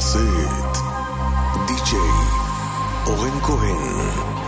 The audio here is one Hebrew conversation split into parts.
את די.ג'יי אורן כהן.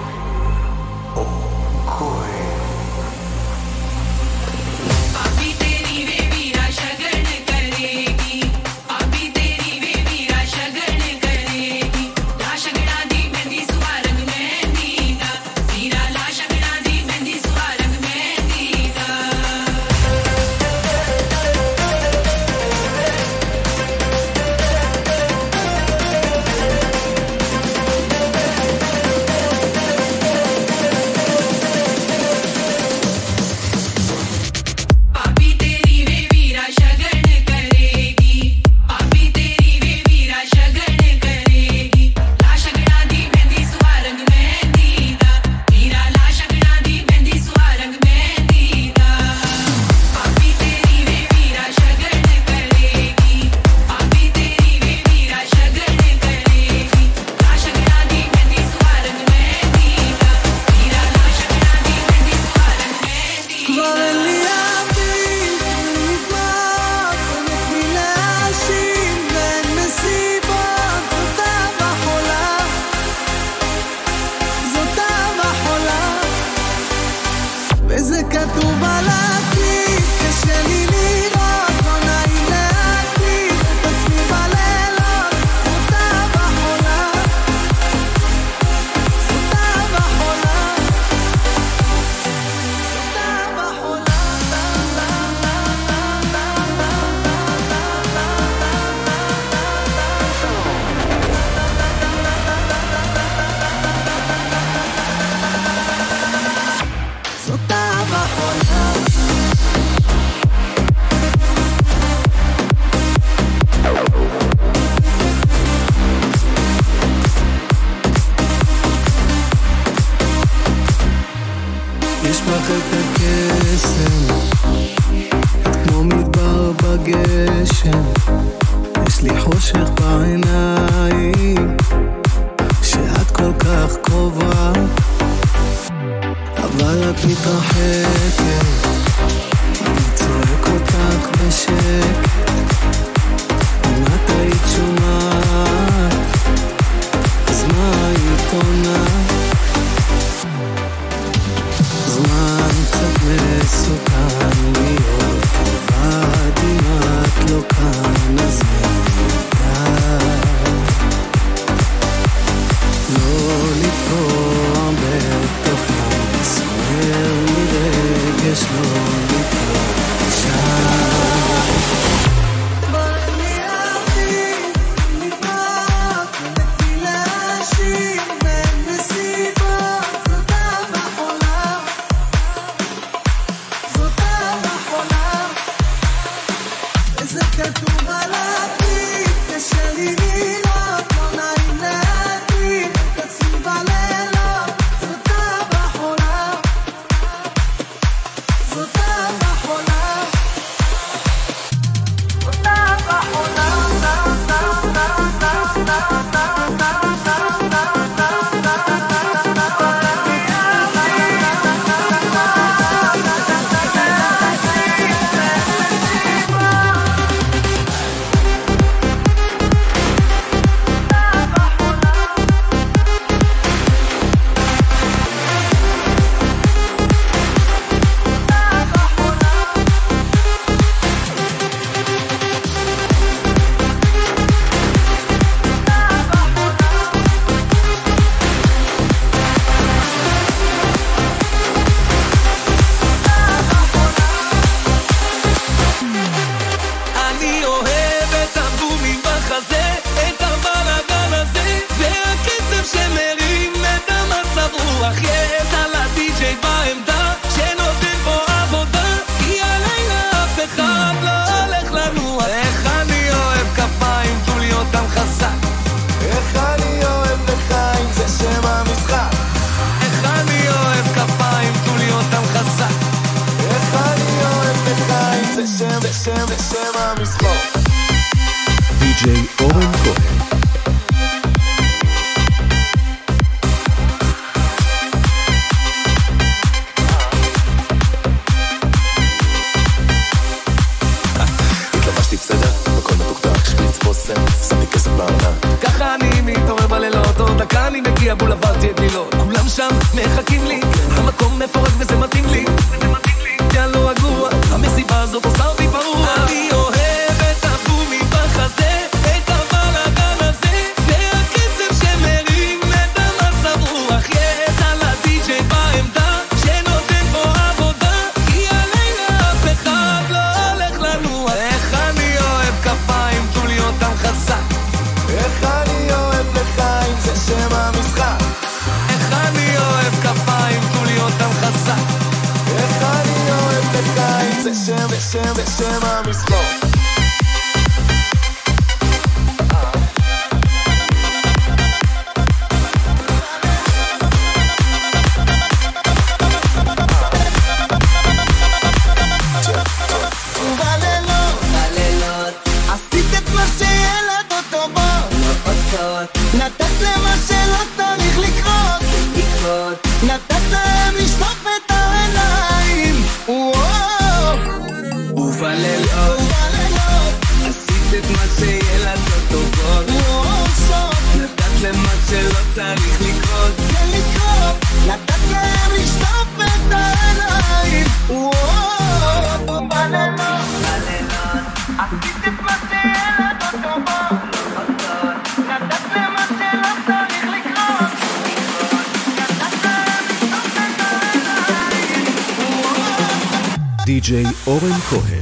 די.ג'יי אורן כהן.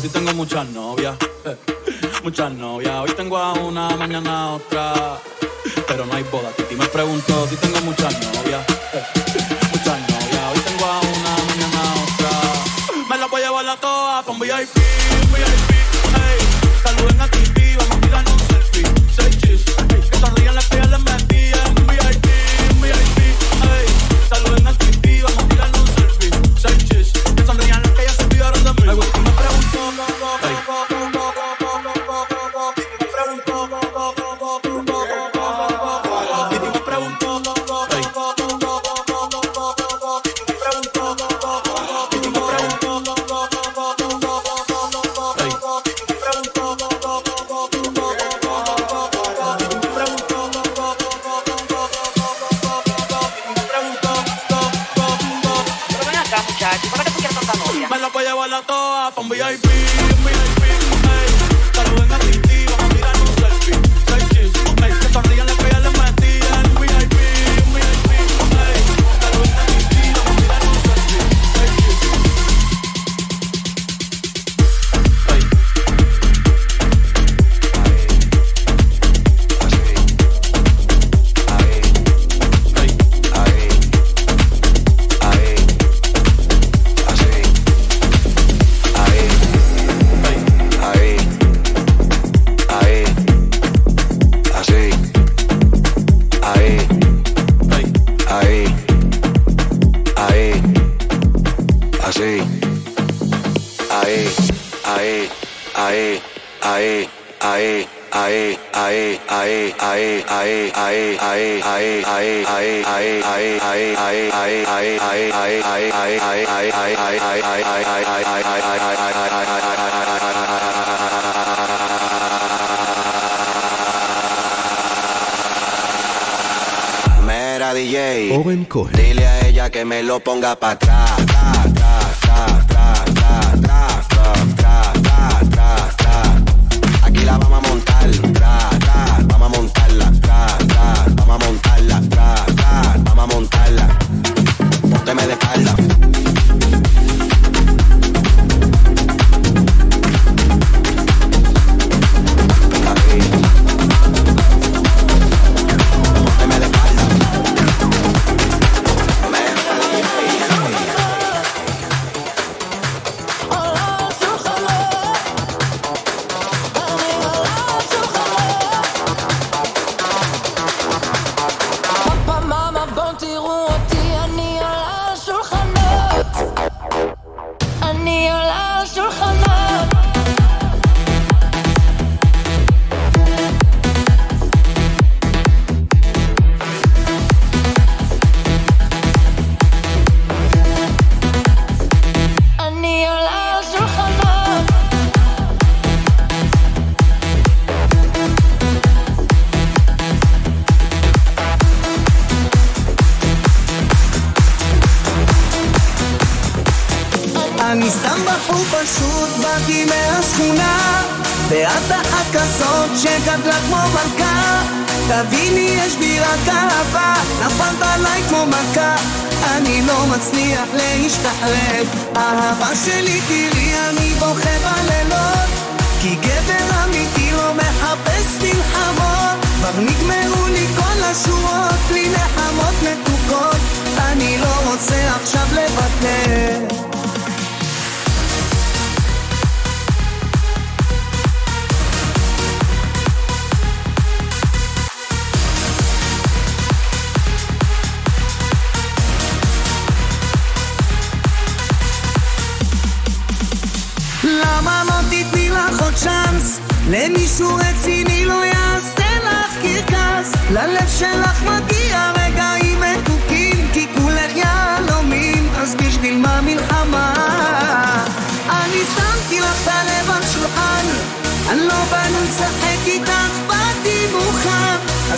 si tengo muchas novias, muchas novias. Hoy tengo a una, mañana a otra, pero no hay boda. Titi me preguntó si tengo muchas novias. Michael. Dile a ella que me lo ponga para atrás.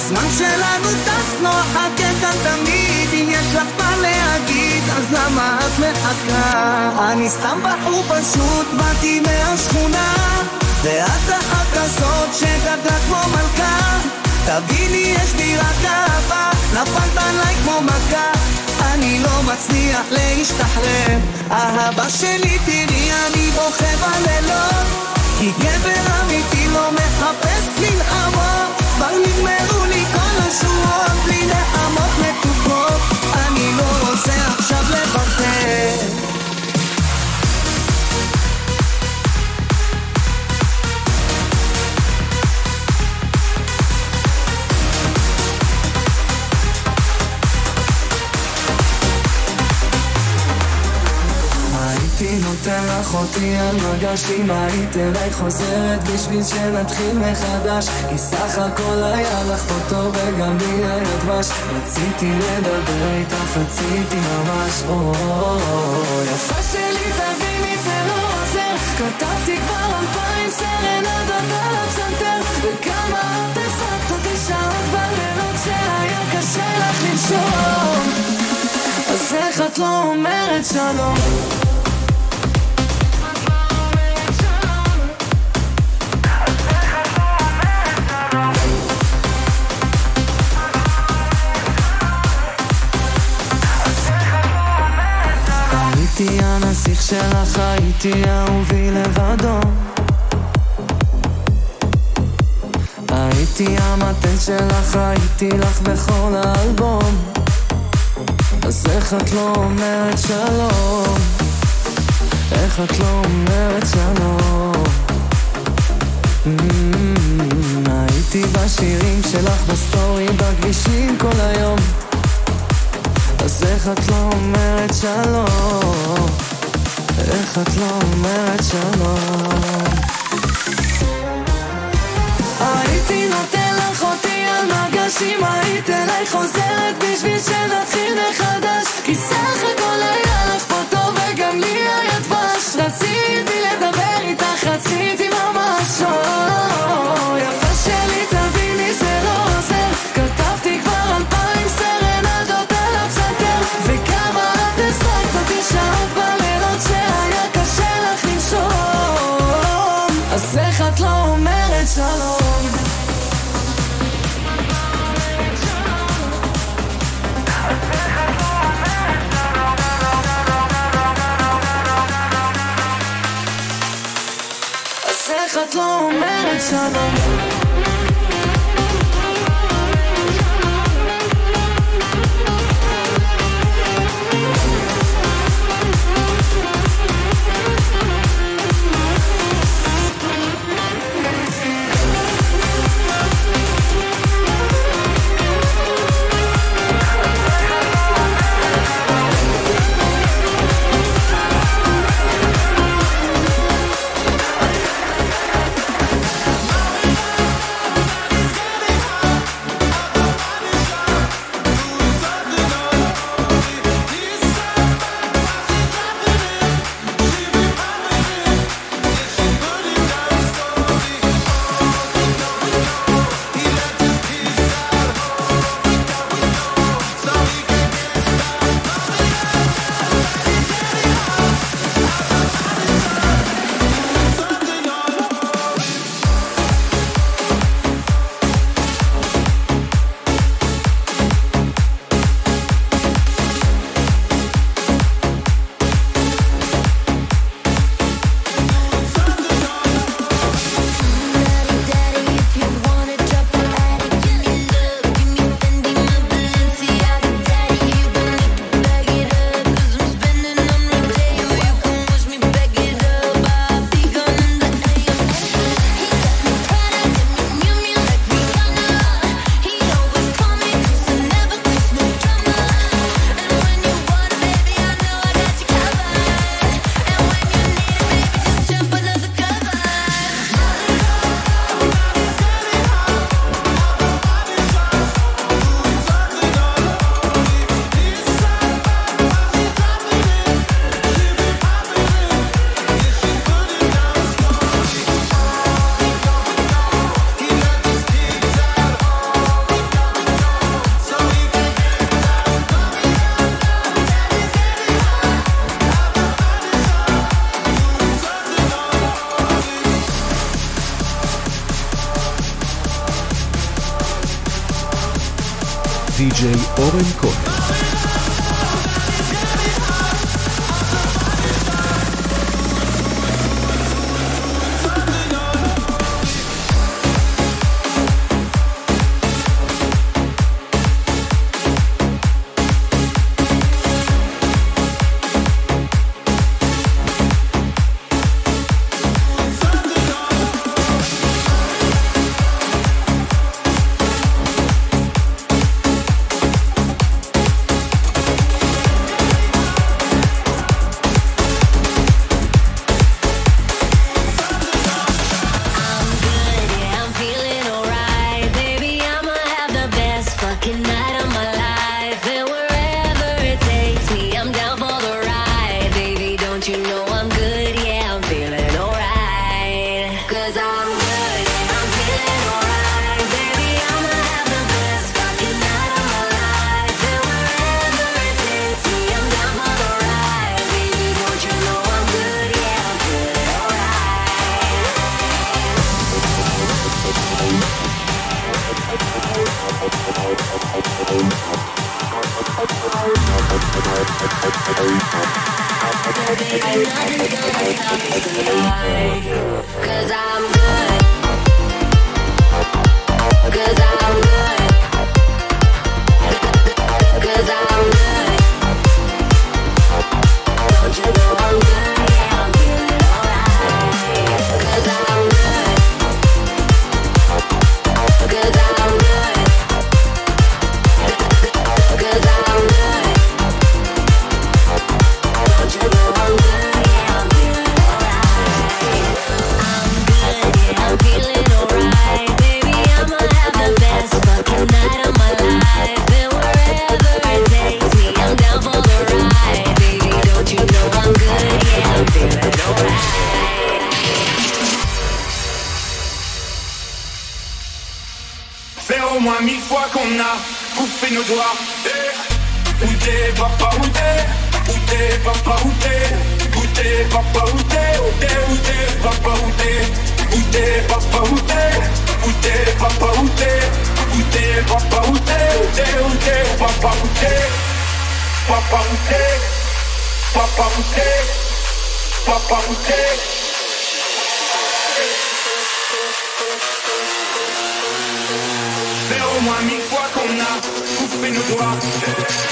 הזמן שלנו טס, אחכה כאן תמיד אם יש לך מה להגיד, אז למה את מחכה? אני סתם בחור פשוט, באתי מהשכונה ואת אחת כזאת שגדלה כמו מלכה. תביני, יש בי רק אהבה נפלת עליי כמו מכה. אני לא מצליח להשתחרר. אהבה שלי, תראי, אני בוכה בלילות כי גבר אמיתי לא מחפש מלחמות כבר נגמרו לי כל השורות בלי נחמות מתוקות אני לא רוצה עכשיו לוותר נותן לך אותי על מגש אם היית אליי חוזרת בשביל שנתחיל מחדש. כי סך הכל היה לך פה טוב וגם לי היה דבש. רציתי לדבר איתך, רציתי ממש. או יפה שלי תביני זה לא עוזר. כתבתי כבר אלפיים סרנדות על הפסנתר וכמה את הפסקת אותי שעות בלילות שהיה קשה לך לנשום. אז איך את לא אומרת שלום? שלך, הייתי אהובי לבדו הייתי המתן שלך, הייתי לך בכל האלבום אז איך את לא אומרת שלום? איך את לא אומרת שלום? Mm, הייתי בשירים שלך בסטורי בכבישים כל היום אז איך את לא אומרת שלום? איך את לא אומרת שלום? הייתי נותן לך אותי על מגש אם היית אליי חוזרת בשביל שנתחיל מחדש. כי סך הכל היה לך פה טוב וגם לי היה דבש. רציתי לדבר איתך, רציתי ממש או slow minutes alone. I said slow minutes alone. Cause I'm good. Fais au moins mille fois qu'on a coupé nos doigts.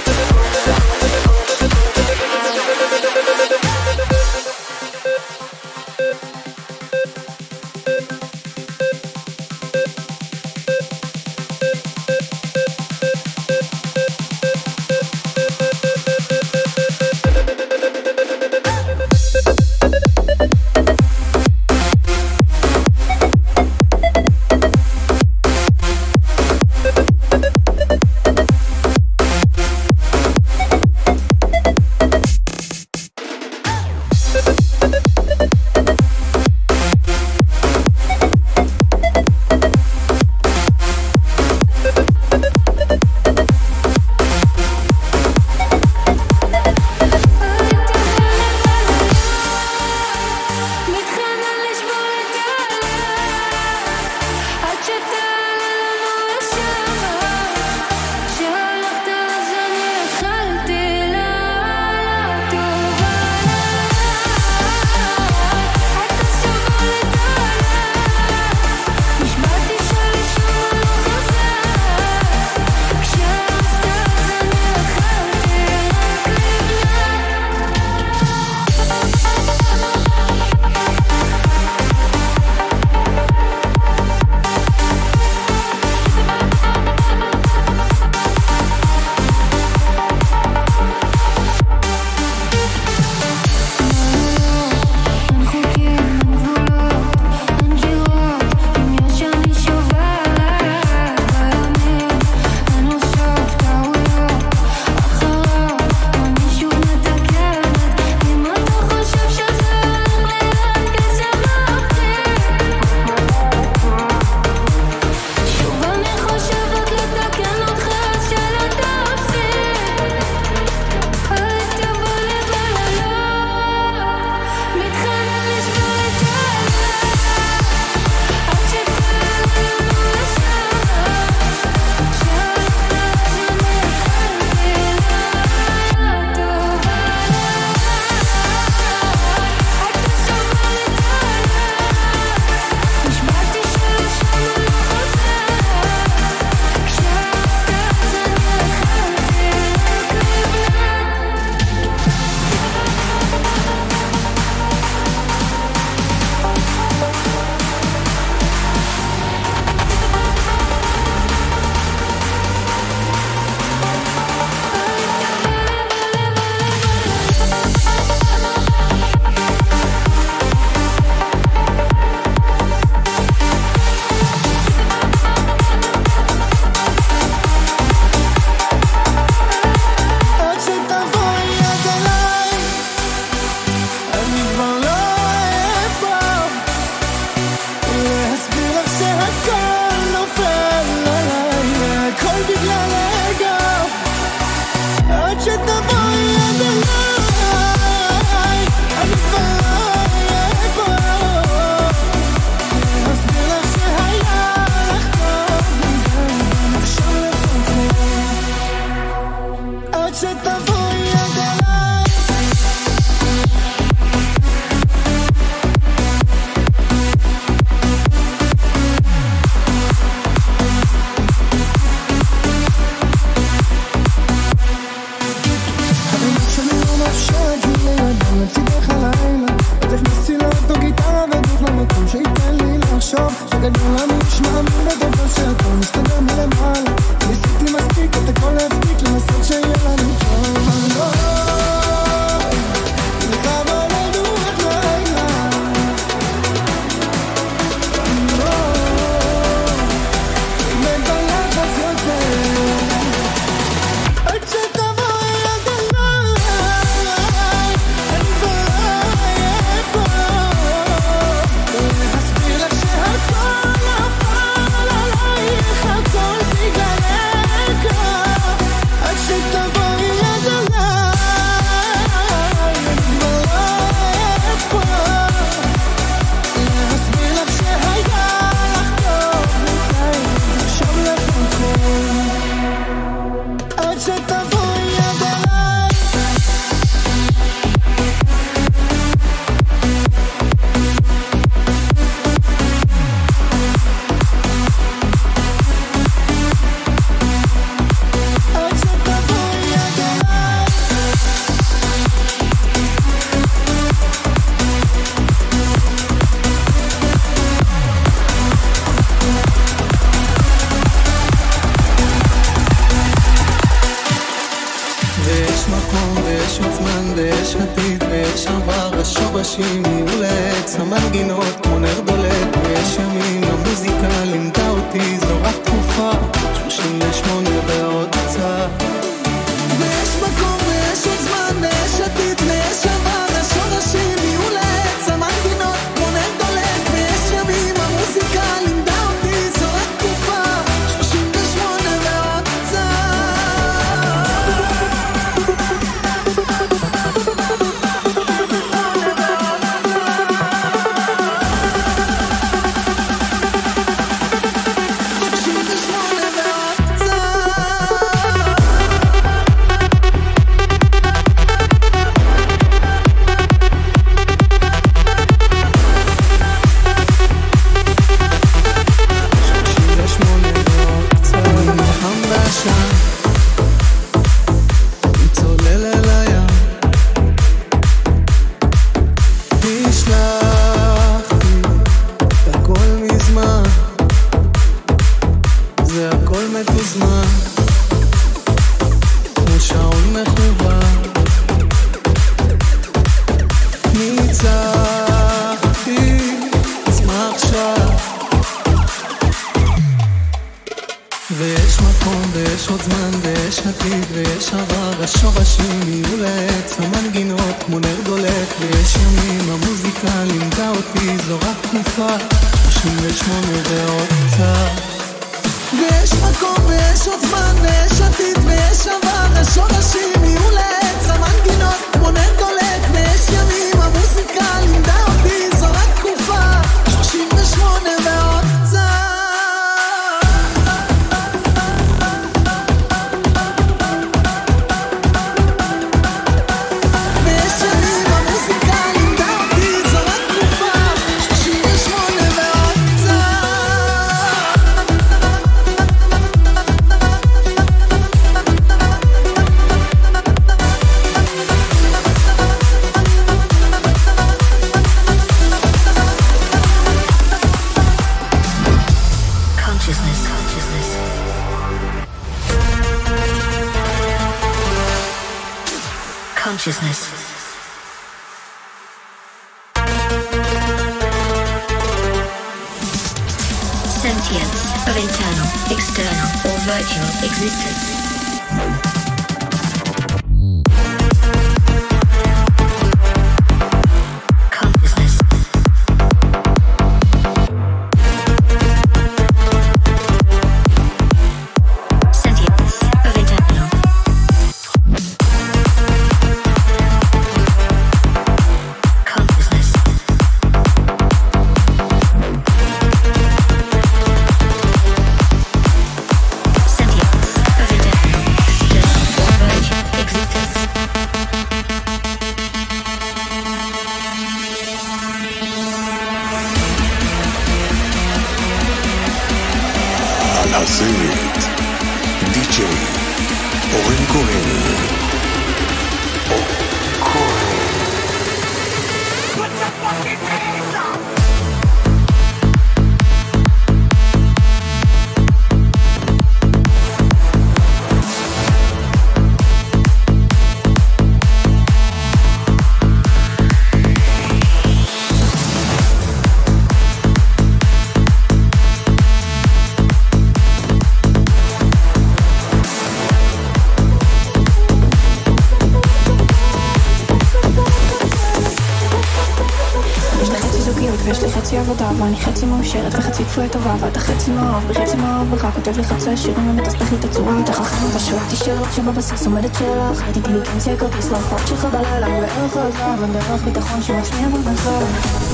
חצי מאושרת וחצי כפוי טובה ואתה חצי מאוהב וחצי מאוהב בך כותב לי חצי שירים ומתסתכלי את הצורה איתך חכם בשוק תישאר לך שבבסיס עומדת שלך הייתי גילוקים כרטיס לרחוב שלך בלילה בערך עזב בדרך ביטחון שמצמיע במרחב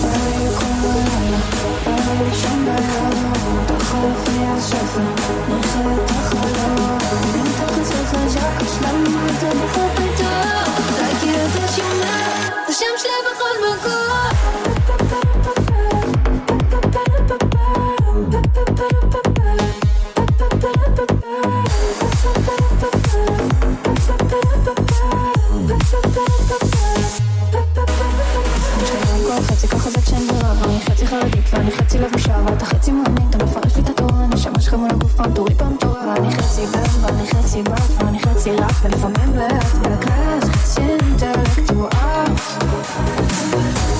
היי כל הלילה היי לישון בערב אותך לפני הספר נראה את החלום מתוך הספר שהשלמנו את הבחור פתאום רק כי השם שלה בכל מקום. חצי בן, ואני חצי בת, ואני חצי רף, ולפעמים לאט מנקז, חצי אינטלקטואל.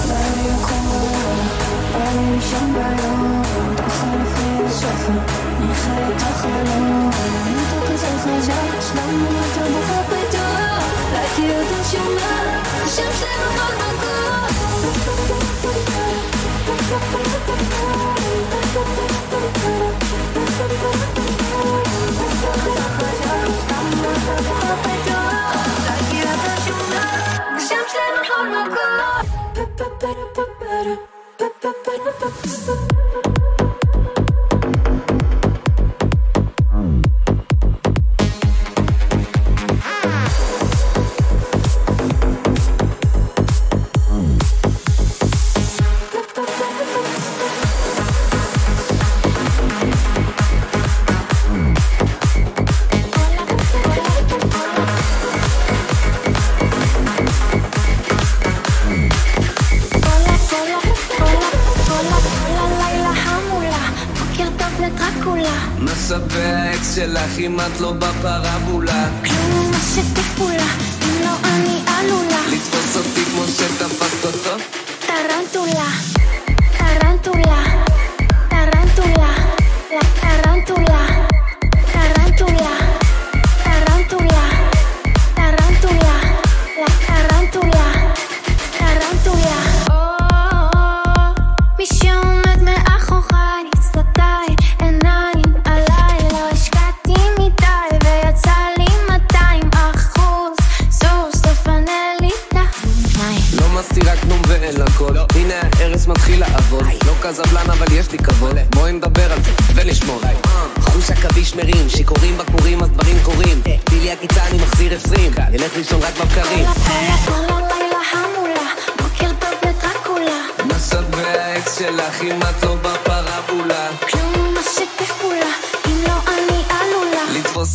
בא לי לקום ביום, בא לי לישון ביום, תוכל לפני הסוף, אני חי את החלום, אני מתוקף על חזק る。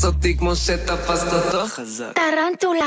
לתפוס אותי כמו שתפסת אותו? חזק טרנטולה,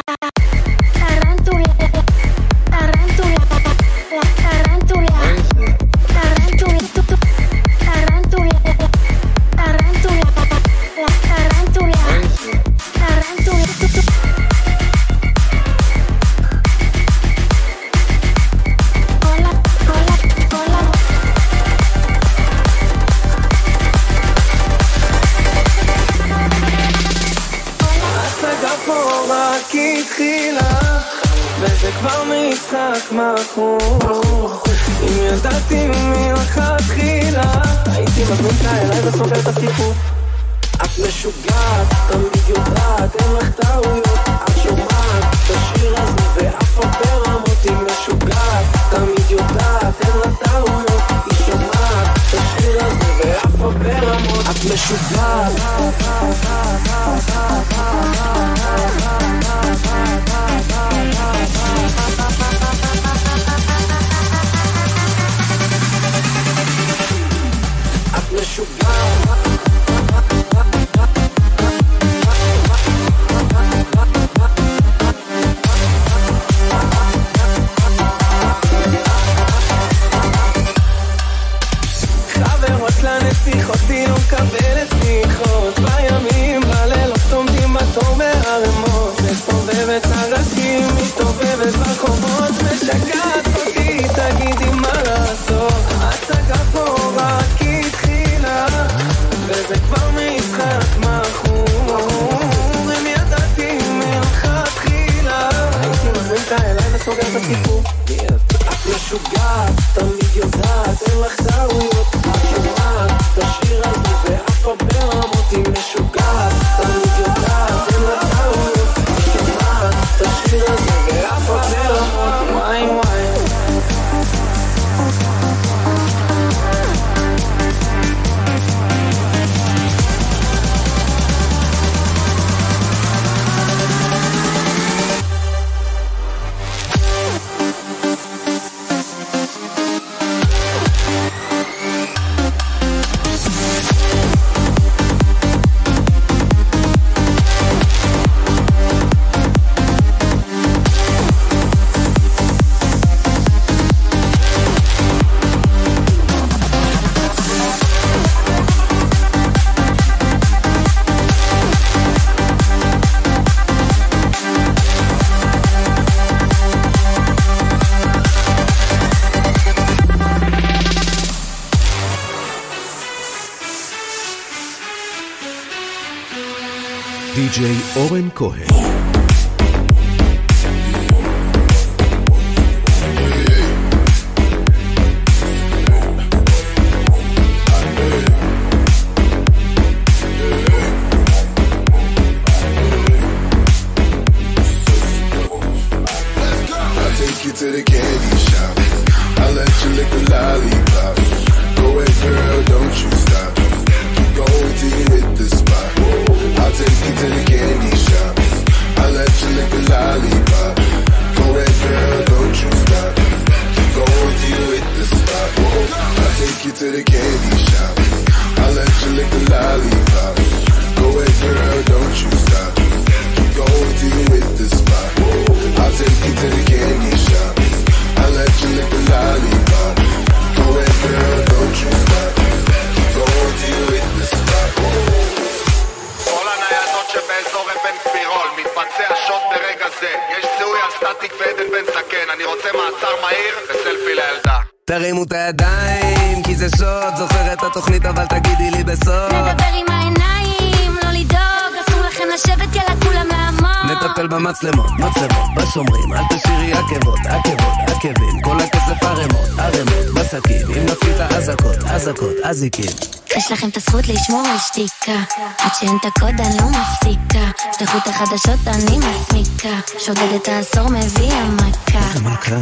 את הזכות לשמור על שתיקה. עד שאין את הקוד אני לא מפסיקה. פתחו את החדשות אני מסמיקה. שודדת העשור מביאה מכה איזה מלכה.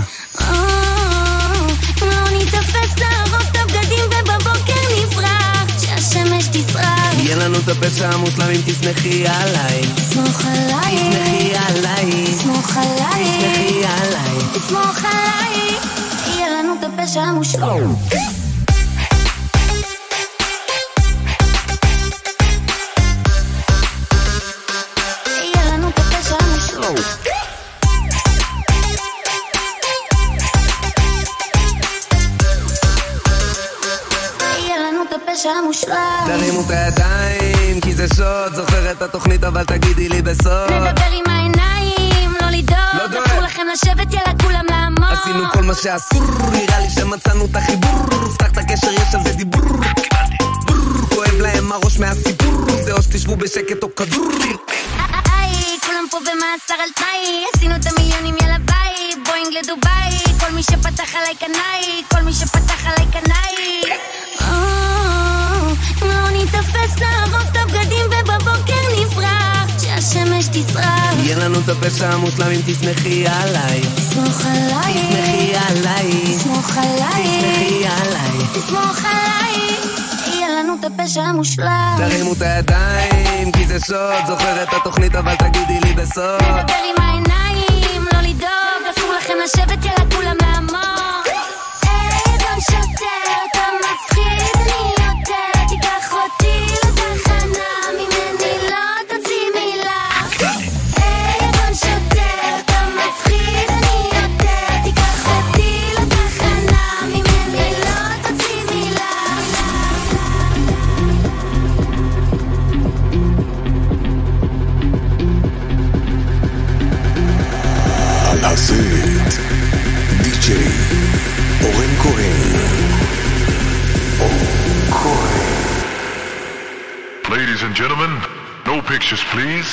לא ניתפס לארוך את הבגדים ובבוקר נברח שהשמש תזרח. יהיה לנו את הפשע המושלם אם תסמכי עליי. סמוך עליי. תסמכי עליי. סמוך עליי. תסמכי עליי. תסמוך עליי. יהיה לנו את הפשע המושלם שאסור, נראה לי שמצאנו את החיבור, פתח את הקשר, יש על זה דיבור. כואב להם הראש מהסיפור, זה או שתשבו בשקט או כדור. היי, כולם פה במאסר על תנאי, עשינו את המיליונים, יאללה ביי, בואינג לדובאי, כל מי שפתח עליי קנאי, יהיה לנו את הפשע המושלם אם תסמכי עליי. סמוך עליי, תסמכי עליי. סמוך עליי, תסמכי עליי. תסמוך עליי, יהיה לנו את הפשע המושלם. תרימו את הידיים, כי זה שוט, זוכר את התוכנית אבל תגידי לי בסוף. נדבר עם העיניים, לא לדאוג, אסור לכם לשבת, יאללה כולם לעמוד. הסרט די.ג'יי אורן כהן. Ladies and gentlemen, no pictures, please.